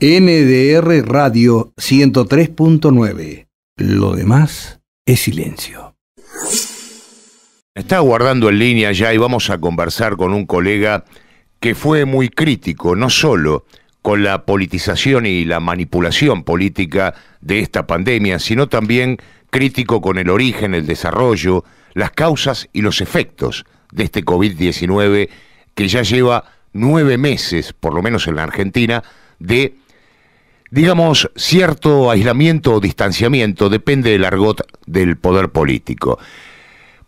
NDR Radio 103.9. Lo demás es silencio. Está guardando en línea ya y vamos a conversar con un colega que fue muy crítico, no solo con la politización y la manipulación política de esta pandemia, sino también crítico con el origen, el desarrollo, las causas y los efectos de este COVID-19 que ya lleva nueve meses, por lo menos en la Argentina, de, digamos, cierto aislamiento o distanciamiento, depende del argot del poder político.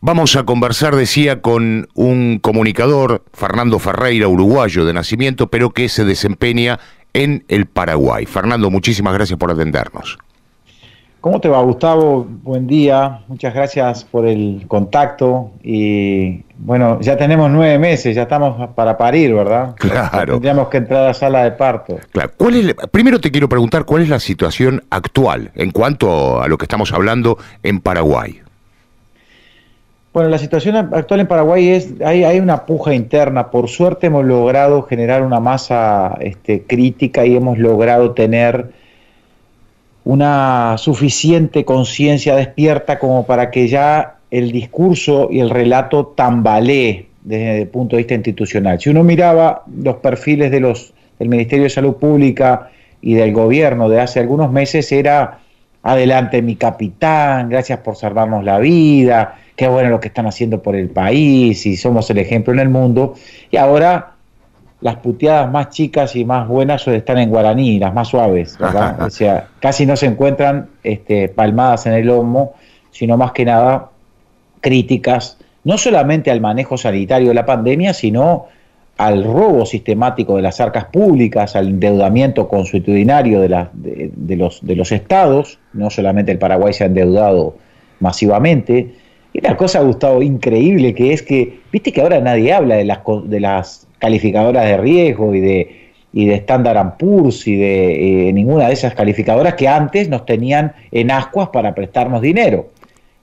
Vamos a conversar, decía, con un comunicador, Fernando Ferreira, uruguayo de nacimiento, pero que se desempeña en el Paraguay. Fernando, muchísimas gracias por atendernos. ¿Cómo te va, Gustavo? Buen día, muchas gracias por el contacto y bueno, ya tenemos nueve meses, ya estamos para parir, ¿verdad? Claro. Tendríamos que entrar a la sala de parto. Claro. ¿Cuál es, primero te quiero preguntar cuál es la situación actual en cuanto a lo que estamos hablando en Paraguay. Bueno, la situación actual en Paraguay es, hay, hay una puja interna. Por suerte hemos logrado generar una masa este, crítica y hemos logrado tener una suficiente conciencia despierta como para que ya el discurso y el relato tambalee desde el punto de vista institucional. Si uno miraba los perfiles de los, del Ministerio de Salud Pública y del gobierno de hace algunos meses, era adelante mi capitán, gracias por salvarnos la vida, qué bueno lo que están haciendo por el país y somos el ejemplo en el mundo. Y ahora las puteadas más chicas y más buenas están en guaraní, las más suaves, ¿verdad? o sea, casi no se encuentran este, palmadas en el lomo, sino más que nada críticas, no solamente al manejo sanitario de la pandemia, sino al robo sistemático de las arcas públicas, al endeudamiento consuetudinario de, de, los, de los estados, no solamente el Paraguay se ha endeudado masivamente, y una cosa, Gustavo, increíble que es que, viste que ahora nadie habla de las, de las calificadoras de riesgo y de, y de Standard Poor's y de eh, ninguna de esas calificadoras que antes nos tenían en ascuas para prestarnos dinero.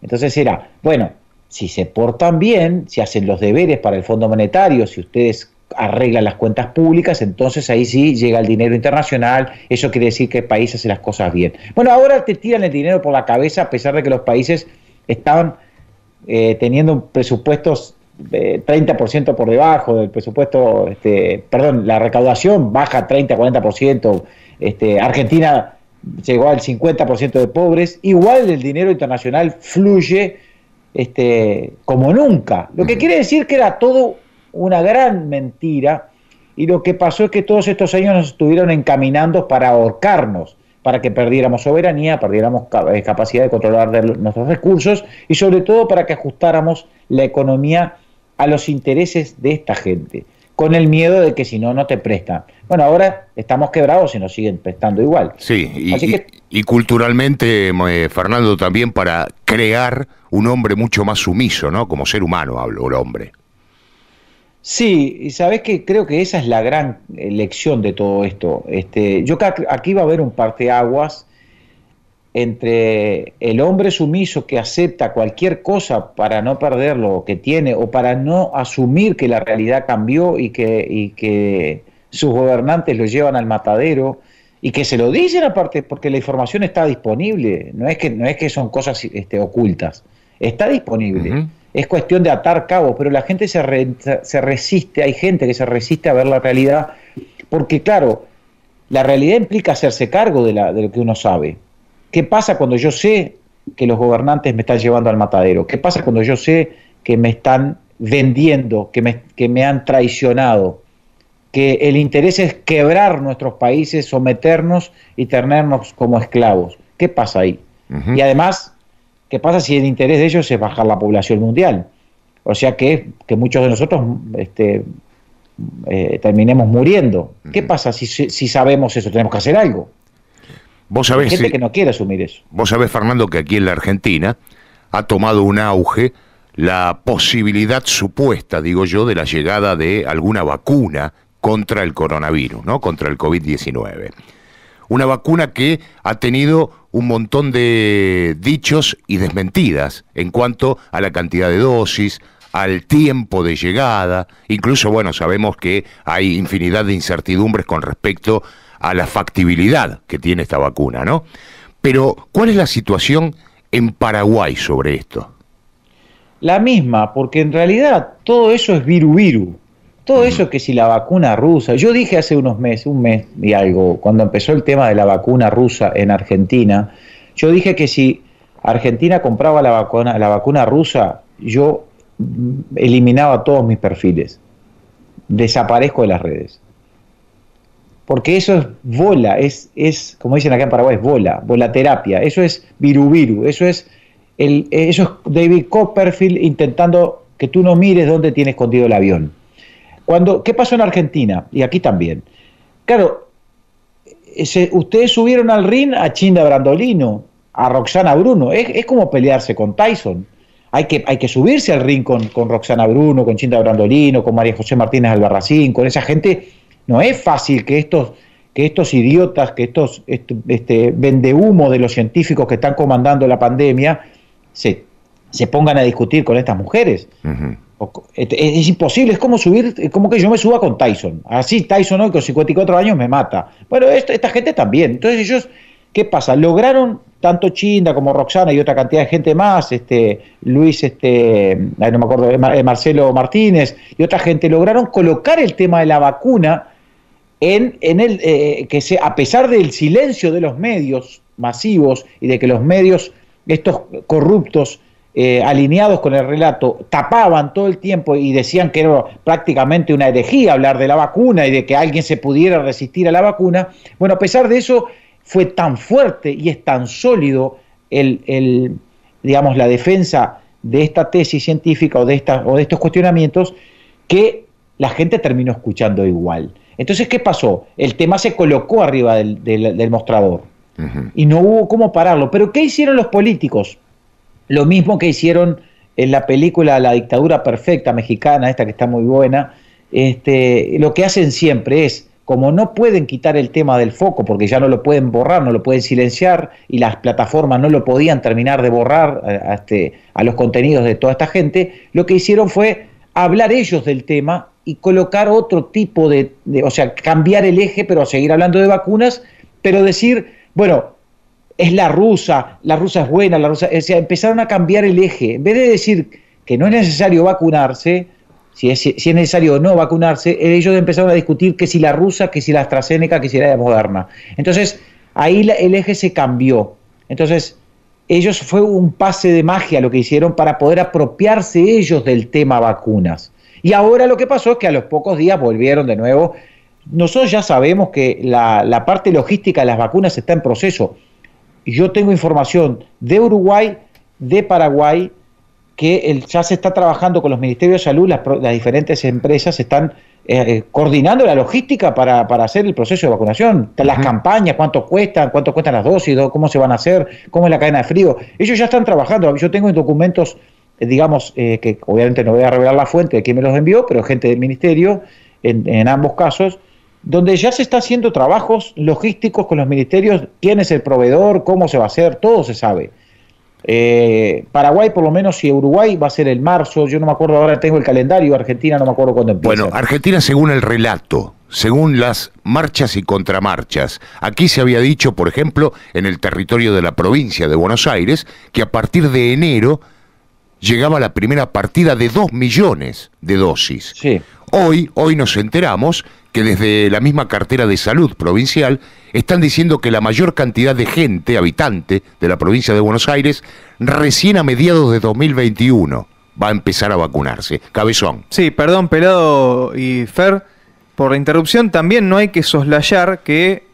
Entonces era, bueno, si se portan bien, si hacen los deberes para el Fondo Monetario, si ustedes arreglan las cuentas públicas, entonces ahí sí llega el dinero internacional, eso quiere decir que el país hace las cosas bien. Bueno, ahora te tiran el dinero por la cabeza a pesar de que los países estaban eh, teniendo presupuestos de 30% por debajo del presupuesto, este, perdón, la recaudación baja 30-40%, este, Argentina llegó al 50% de pobres, igual el dinero internacional fluye este, como nunca, lo que quiere decir que era todo una gran mentira y lo que pasó es que todos estos años nos estuvieron encaminando para ahorcarnos para que perdiéramos soberanía, perdiéramos eh, capacidad de controlar nuestros recursos y sobre todo para que ajustáramos la economía a los intereses de esta gente, con el miedo de que si no, no te prestan. Bueno, ahora estamos quebrados y nos siguen prestando igual. Sí, y, culturalmente, eh, Fernando, también para crear un hombre mucho más sumiso, ¿no? Como ser humano hablo, el hombre. Sí, y sabes que creo que esa es la gran lección de todo esto. Este, yo creo que aquí va a haber un parteaguas entre el hombre sumiso que acepta cualquier cosa para no perder lo que tiene o para no asumir que la realidad cambió y que, y que sus gobernantes lo llevan al matadero y que se lo dicen aparte porque la información está disponible, no es que, no es que son cosas este, ocultas, está disponible. Es cuestión de atar cabos, pero la gente se, se resiste, hay gente que se resiste a ver la realidad, porque claro, la realidad implica hacerse cargo de, la, de lo que uno sabe. ¿Qué pasa cuando yo sé que los gobernantes me están llevando al matadero? ¿Qué pasa cuando yo sé que me están vendiendo, que me, que me han traicionado? Que el interés es quebrar nuestros países, someternos y tenernos como esclavos. ¿Qué pasa ahí? Y además ¿Qué pasa si el interés de ellos es bajar la población mundial? O sea que, que muchos de nosotros este, eh, terminemos muriendo. ¿Qué pasa si, si, sabemos eso? Tenemos que hacer algo. Vos sabés, Hay gente que no quiere asumir eso. Vos sabés, Fernando, que aquí en la Argentina ha tomado un auge la posibilidad supuesta, digo yo, de la llegada de alguna vacuna contra el coronavirus, ¿no? Contra el COVID-19 una vacuna que ha tenido un montón de dichos y desmentidas en cuanto a la cantidad de dosis, al tiempo de llegada, incluso, bueno, sabemos que hay infinidad de incertidumbres con respecto a la factibilidad que tiene esta vacuna, ¿no? Pero, ¿cuál es la situación en Paraguay sobre esto? La misma, porque en realidad todo eso es viru viru. Todo eso que si la vacuna rusa, yo dije hace unos meses, un mes y algo, cuando empezó el tema de la vacuna rusa en Argentina, yo dije que si Argentina compraba la vacuna, la vacuna rusa, yo eliminaba todos mis perfiles, desaparezco de las redes. Porque eso es bola, es, es como dicen acá en Paraguay, es bola, terapia, eso es viru viru, eso es, el, eso es David Copperfield intentando que tú no mires dónde tiene escondido el avión. Cuando, ¿Qué pasó en Argentina? Y aquí también. Claro, ustedes subieron al ring a Chinda Brandolino, a Roxana Bruno. Es, como pelearse con Tyson. Hay que, hay que subirse al ring con, Roxana Bruno, con Chinda Brandolino, con María José Martínez Albarracín, con esa gente. No es fácil que estos, que estos idiotas, que estos este, vendehumo de los científicos que están comandando la pandemia se, se pongan a discutir con estas mujeres. Es, imposible, es como subir, como que yo me suba con Tyson. Así Tyson hoy con 54 años me mata. Bueno, esta gente también. Entonces ellos, ¿qué pasa? Lograron tanto Chinda como Roxana y otra cantidad de gente más, este Luis, este, no me acuerdo, eh, Marcelo Martínez y otra gente, lograron colocar el tema de la vacuna en, el, eh, que a pesar del silencio de los medios masivos y de que los medios, estos corruptos, eh, alineados con el relato, tapaban todo el tiempo y decían que era prácticamente una herejía hablar de la vacuna y de que alguien se pudiera resistir a la vacuna. Bueno, a pesar de eso, fue tan fuerte y es tan sólido el, digamos, la defensa de esta tesis científica o de, esta, o de estos cuestionamientos que la gente terminó escuchando igual. Entonces, ¿qué pasó? El tema se colocó arriba del, mostrador y no hubo cómo pararlo. Pero ¿qué hicieron los políticos? Lo mismo que hicieron en la película La dictadura perfecta mexicana, esta que está muy buena, este, lo que hacen siempre es, como no pueden quitar el tema del foco, porque ya no lo pueden borrar, no lo pueden silenciar, y las plataformas no lo podían terminar de borrar a, este, a los contenidos de toda esta gente, lo que hicieron fue hablar ellos del tema y colocar otro tipo de, o sea, cambiar el eje, pero seguir hablando de vacunas, pero decir, bueno, es la rusa, la rusa es buena, la rusa, o sea, empezaron a cambiar el eje. En vez de decir que no es necesario vacunarse, si es, si es necesario o no vacunarse, ellos empezaron a discutir que si la rusa, que si la AstraZeneca, que si la Moderna. Entonces, ahí el eje se cambió. Entonces, ellos fue un pase de magia lo que hicieron para poder apropiarse ellos del tema vacunas. Y ahora lo que pasó es que a los pocos días volvieron de nuevo. Nosotros ya sabemos que la, la parte logística de las vacunas está en proceso yo tengo información de Uruguay, de Paraguay, que ya se está trabajando con los ministerios de salud, las, diferentes empresas están eh, eh, coordinando la logística para, hacer el proceso de vacunación, las campañas, cuánto cuestan, cuánto cuestan las dosis, cómo se van a hacer, cómo es la cadena de frío. Ellos ya están trabajando. Yo tengo documentos, eh, digamos, que obviamente no voy a revelar la fuente de quién me los envió, pero gente del ministerio, en ambos casos, donde ya se está haciendo trabajos logísticos con los ministerios, quién es el proveedor, cómo se va a hacer, todo se sabe. Eh, Paraguay, por lo menos, y Uruguay va a ser el marzo, yo no me acuerdo, ahora tengo el calendario, Argentina no me acuerdo cuándo empieza. Bueno, Argentina según el relato, según las marchas y contramarchas. Aquí se había dicho, por ejemplo, en el territorio de la provincia de Buenos Aires, que a partir de enero llegaba la primera partida de dos millones de dosis. Sí. Hoy, hoy nos enteramos que desde la misma cartera de salud provincial están diciendo que la mayor cantidad de gente, habitante de la provincia de Buenos Aires, recién a mediados de 2021 va a empezar a vacunarse. Cabezón. Sí, perdón, Pelado y Fer, por la interrupción, también no hay que soslayar que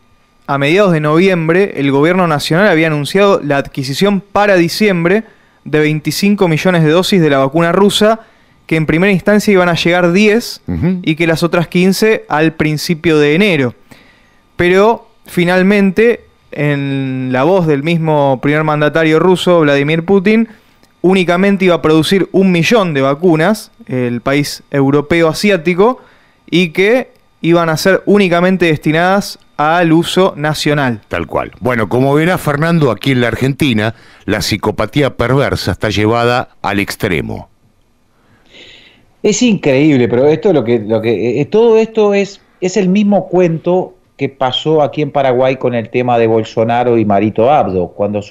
a mediados de noviembre el gobierno nacional había anunciado la adquisición para diciembre de 25 millones de dosis de la vacuna rusa que en primera instancia iban a llegar 10 y que las otras 15 al principio de enero. Pero finalmente, en la voz del mismo primer mandatario ruso, Vladimir Putin, únicamente iba a producir un millón de vacunas, el país europeo asiático, y que iban a ser únicamente destinadas al uso nacional. Tal cual. Bueno, como verá Fernando, aquí en la Argentina, la psicopatía perversa está llevada al extremo. Es increíble, pero esto lo que, lo que eh, todo esto es, es el mismo cuento que pasó aquí en Paraguay con el tema de Bolsonaro y Marito Abdo. Cuando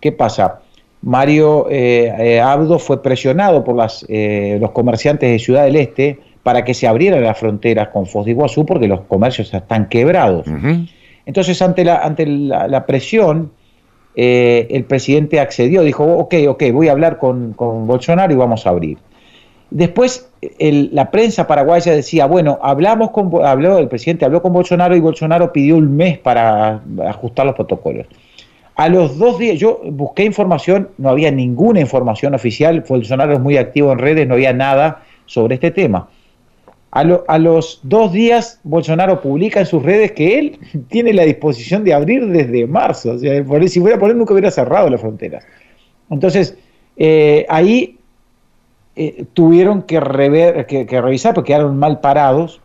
¿Qué pasa? Mario eh, eh, Abdo fue presionado por las, eh, los comerciantes de Ciudad del Este para que se abrieran las fronteras con Foz de Iguazú porque los comercios están quebrados. Entonces, ante la, ante la, presión, el presidente accedió, dijo, ok, ok, voy a hablar con, con Bolsonaro y vamos a abrir. Después la prensa paraguaya decía, bueno, hablamos con, habló, el presidente habló con Bolsonaro y Bolsonaro pidió un mes para ajustar los protocolos. A los dos días, yo busqué información, no había ninguna información oficial, Bolsonaro es muy activo en redes, no había nada sobre este tema. A, los dos días, Bolsonaro publica en sus redes que él tiene la disposición de abrir desde marzo. O sea, si fuera por él, nunca hubiera cerrado las fronteras. Entonces, eh, ahí eh, tuvieron que, rever, que, revisar porque quedaron mal parados.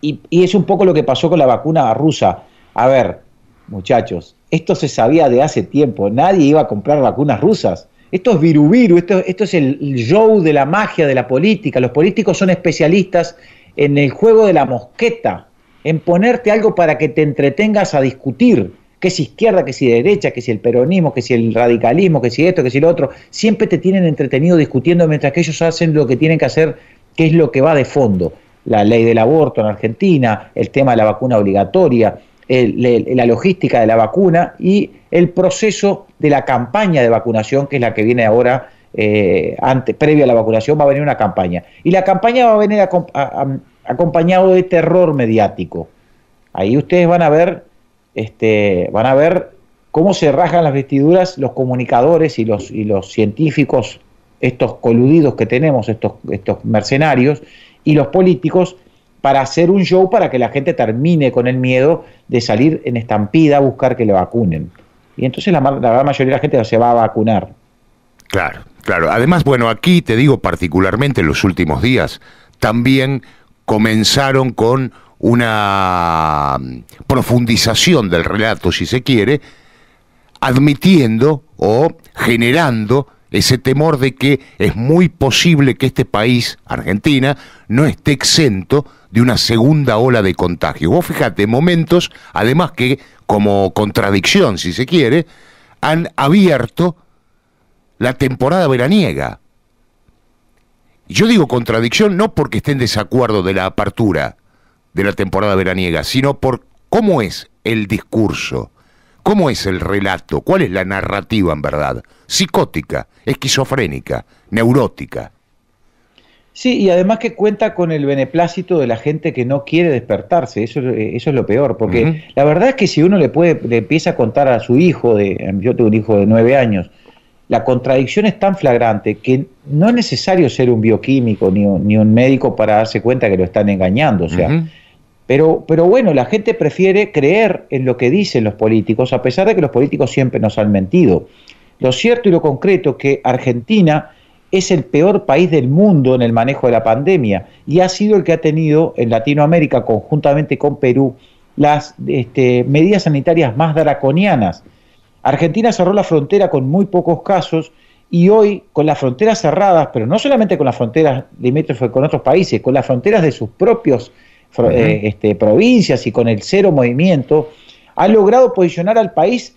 Y, es un poco lo que pasó con la vacuna rusa. A ver, muchachos, esto se sabía de hace tiempo. Nadie iba a comprar vacunas rusas. Esto es viruviru, esto, esto es el show de la magia de la política. Los políticos son especialistas en el juego de la mosqueta, en ponerte algo para que te entretengas a discutir que si izquierda, que si derecha, que si el peronismo, que si el radicalismo, que si esto, que si lo otro, siempre te tienen entretenido discutiendo mientras que ellos hacen lo que tienen que hacer, que es lo que va de fondo. La ley del aborto en Argentina, el tema de la vacuna obligatoria, la logística de la vacuna y el proceso de la campaña de vacunación, que es la que viene ahora, eh, antes, previo a la vacunación, va a venir una campaña. Y la campaña va a venir acompañado de terror mediático. Ahí ustedes van a ver este, van a ver cómo se rasgan las vestiduras los comunicadores y los, y los científicos, estos coludidos que tenemos, estos, estos mercenarios, y los políticos para hacer un show para que la gente termine con el miedo de salir en estampida a buscar que le vacunen. Y entonces la, gran mayoría de la gente se va a vacunar. Claro, claro. Además, bueno, aquí te digo particularmente en los últimos días, también comenzaron con una mm, profundización del relato, si se quiere, admitiendo o generando ese temor de que es muy posible que este país, Argentina, no esté exento de una segunda ola de contagio. Vos fíjate, momentos, además que como contradicción, si se quiere, han abierto la temporada veraniega. Yo digo contradicción no porque esté en desacuerdo de la apertura, de la temporada veraniega, sino por cómo es el discurso, cómo es el relato, cuál es la narrativa en verdad, psicótica, esquizofrénica, neurótica. Sí, y además que cuenta con el beneplácito de la gente que no quiere despertarse, eso, eso es lo peor, porque la verdad es que si uno le, puede, le empieza a contar a su hijo, de, yo tengo un hijo de nueve años, la contradicción es tan flagrante que no es necesario ser un bioquímico ni, ni un médico para darse cuenta que lo están engañando, o sea, pero, pero bueno, la gente prefiere creer en lo que dicen los políticos, a pesar de que los políticos siempre nos han mentido. Lo cierto y lo concreto es que Argentina es el peor país del mundo en el manejo de la pandemia y ha sido el que ha tenido en Latinoamérica, conjuntamente con Perú, las este, medidas sanitarias más draconianas. Argentina cerró la frontera con muy pocos casos y hoy con las fronteras cerradas, pero no solamente con las fronteras limítrofes con otros países, con las fronteras de sus propios eh, este, provincias y con el cero movimiento, ha logrado posicionar al país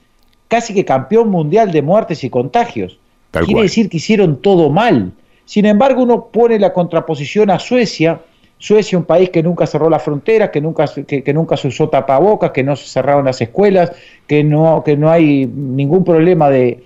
casi que campeón mundial de muertes y contagios. Quiere decir que hicieron todo mal. Sin embargo, uno pone la contraposición a Suecia, Suecia, un país que nunca cerró las fronteras, que nunca, que, nunca se usó tapabocas, que no se cerraron las escuelas, que no, que no hay ningún problema de,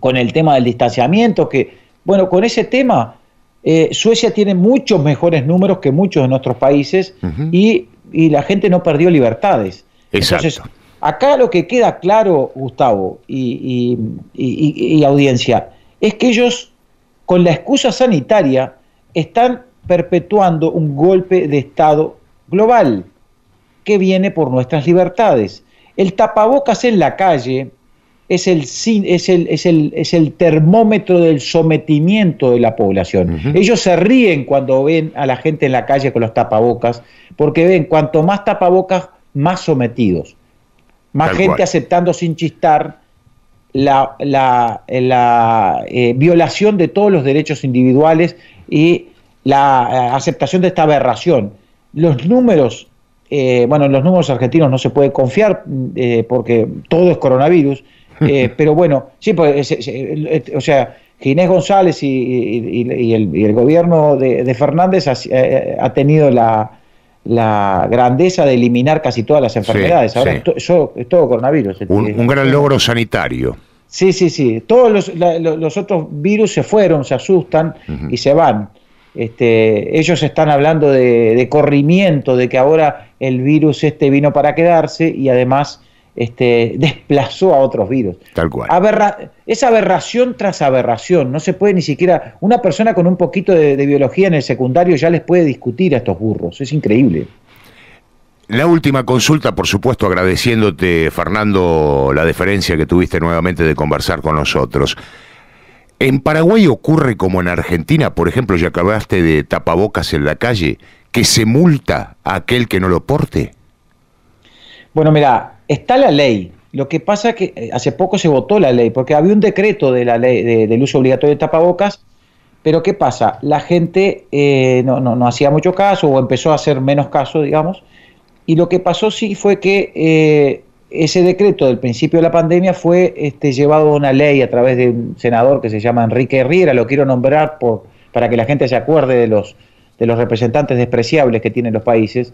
con el tema del distanciamiento, que, bueno, con ese tema eh, Suecia tiene muchos mejores números que muchos de nuestros países y, la gente no perdió libertades. Entonces, acá lo que queda claro, Gustavo y, y, audiencia, es que ellos, con la excusa sanitaria, están perpetuando un golpe de Estado global que viene por nuestras libertades. El tapabocas en la calle, es el, es el, es el, es el termómetro del sometimiento de la población. Ellos se ríen cuando ven a la gente en la calle con los tapabocas, porque ven cuanto más tapabocas, más sometidos. Más gente aceptando sin chistar la, la, la eh, violación de todos los derechos individuales y la eh, aceptación de esta aberración. Los números eh, bueno, en los números argentinos no se puede confiar eh, porque todo es coronavirus, eh, pero bueno, sí, pues, o sea, Ginés González y, el, gobierno de, Fernández ha, tenido la, grandeza de eliminar casi todas las enfermedades. Ahora es, todo coronavirus. Un, gran logro sanitario. Sí, sí, sí. Todos los, otros virus se fueron, se asustan y se van. Este, ellos están hablando de, corrimiento, de que ahora el virus este vino para quedarse y además este, desplazó a otros virus. Tal cual. es aberración tras aberración. No se puede ni siquiera. Una persona con un poquito de, biología en el secundario ya les puede discutir a estos burros. Es increíble. La última consulta, por supuesto, agradeciéndote, Fernando, la deferencia que tuviste nuevamente de conversar con nosotros. ¿En Paraguay ocurre como en Argentina, por ejemplo, ya acabaste de tapabocas en la calle, que se multa a aquel que no lo porte? Bueno, mira, está la ley. Lo que pasa es que eh, hace poco se votó la ley, porque había un decreto de la ley del uso obligatorio de tapabocas, pero ¿qué pasa? La gente eh, no, no, hacía mucho caso o empezó a hacer menos caso, digamos, y lo que pasó sí fue que eh, ese decreto del principio de la pandemia fue este, llevado a una ley a través de un senador que se llama Enrique Herrera, lo quiero nombrar por, para que la gente se acuerde de los, de los representantes despreciables que tienen los países.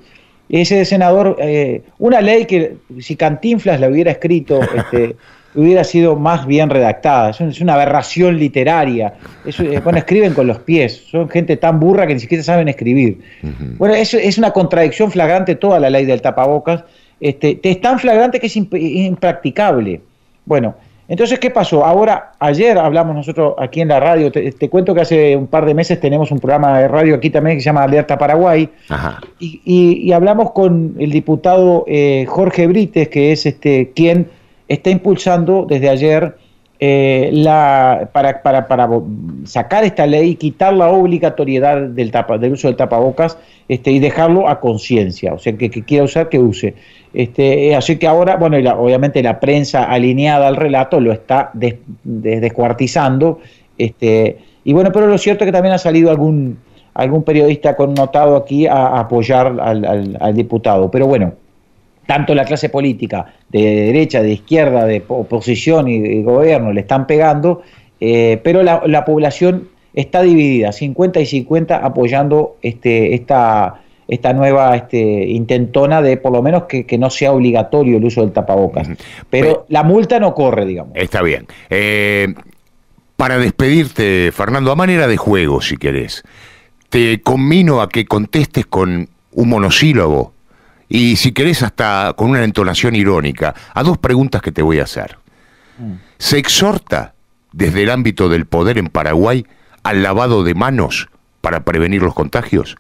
Ese senador, eh, una ley que si Cantinflas la hubiera escrito, este, hubiera sido más bien redactada. Es, una aberración literaria. Eh, bueno, escriben con los pies. Son gente tan burra que ni siquiera saben escribir. Bueno, eso es una contradicción flagrante toda la ley del tapabocas este, es tan flagrante que es impracticable. Bueno, entonces, ¿qué pasó? Ahora, ayer hablamos nosotros aquí en la radio, te, cuento que hace un par de meses tenemos un programa de radio aquí también que se llama Alerta Paraguay, Y, hablamos con el diputado eh, Jorge Brites, que es este quien está impulsando desde ayer eh, la, para, para, para, sacar esta ley, quitar la obligatoriedad del, tapa, del uso del tapabocas este, y dejarlo a conciencia, o sea, que, que, quiera usar, que use. Este, así que ahora, bueno, obviamente la prensa alineada al relato lo está descuartizando, este, y bueno, pero lo cierto es que también ha salido algún, algún periodista connotado aquí a, apoyar al, diputado, pero bueno tanto la clase política de derecha, de izquierda, de oposición y de gobierno le están pegando, eh, pero la, población está dividida, 50 y 50 apoyando este, esta, esta nueva este, intentona de por lo menos que, no sea obligatorio el uso del tapabocas. Pero la multa no corre, digamos. Está bien. Eh, para despedirte, Fernando, a manera de juego, si querés, te conmino a que contestes con un monosílabo y si querés hasta con una entonación irónica, a dos preguntas que te voy a hacer. Mm. ¿Se exhorta desde el ámbito del poder en Paraguay al lavado de manos para prevenir los contagios?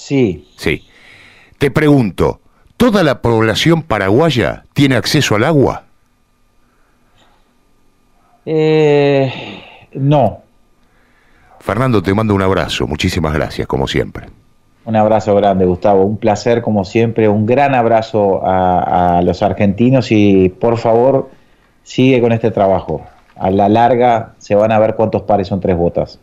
Sí. Sí. Te pregunto, ¿toda la población paraguaya tiene acceso al agua? Eh, no. Fernando, te mando un abrazo. Muchísimas gracias, como siempre. Un abrazo grande, Gustavo. Un placer, como siempre. Un gran abrazo a, los argentinos y por favor, sigue con este trabajo. A la larga se van a ver cuántos pares son tres botas.